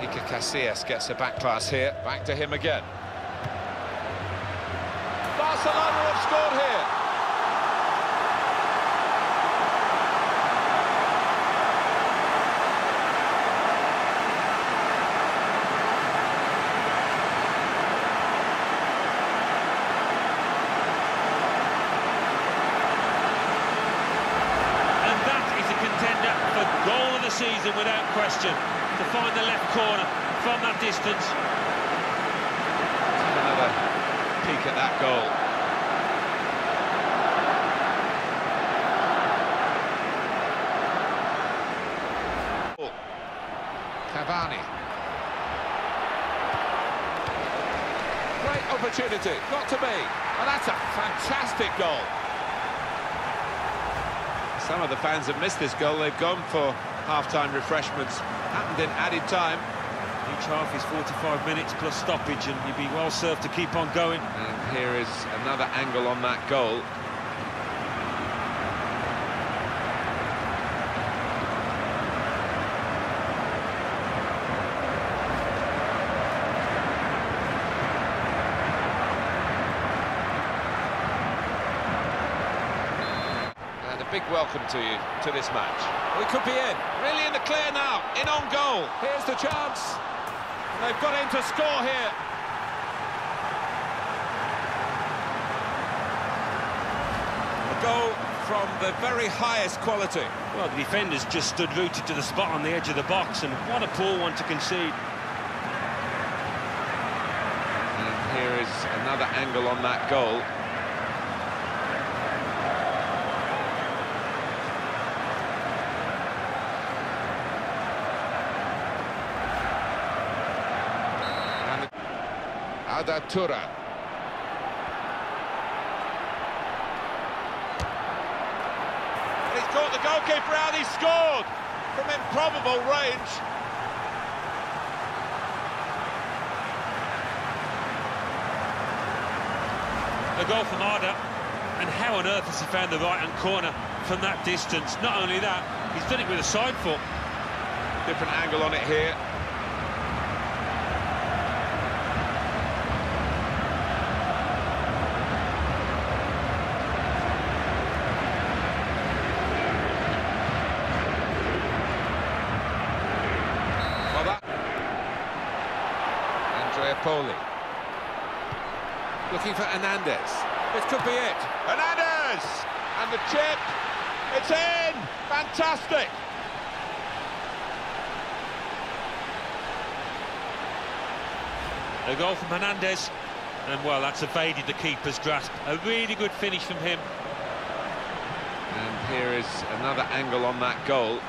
Iker Casillas gets a back pass here. Back to him again. Barcelona have scored here. And that is a contender for goal of the season without question. To find the left corner from that distance. Another peek at that goal. Cavani. Great opportunity, not to be. And that's a fantastic goal. Some of the fans have missed this goal. They've gone for half-time refreshments. Happened in added time. Each half is 45 minutes plus stoppage and you'd be well served to keep on going. And here is another angle on that goal. Big welcome to you to this match. We could be in. Really in the clear now. In on goal. Here's the chance. They've got him to score here. A goal from the very highest quality. Well, the defenders just stood rooted to the spot on the edge of the box and what a poor one to concede. And here is another angle on that goal. And Arda Turan. And he's caught the goalkeeper out, he scored from improbable range. A goal from Arda, and how on earth has he found the right-hand corner from that distance? Not only that, he's done it with a side foot. Different angle on it here. Well, that... Andrea Poli. Looking for Hernandez. This could be it. Hernandez! And the chip. It's in! Fantastic! A goal from Hernandez, and well, that's evaded the keeper's grasp. A really good finish from him. And here is another angle on that goal.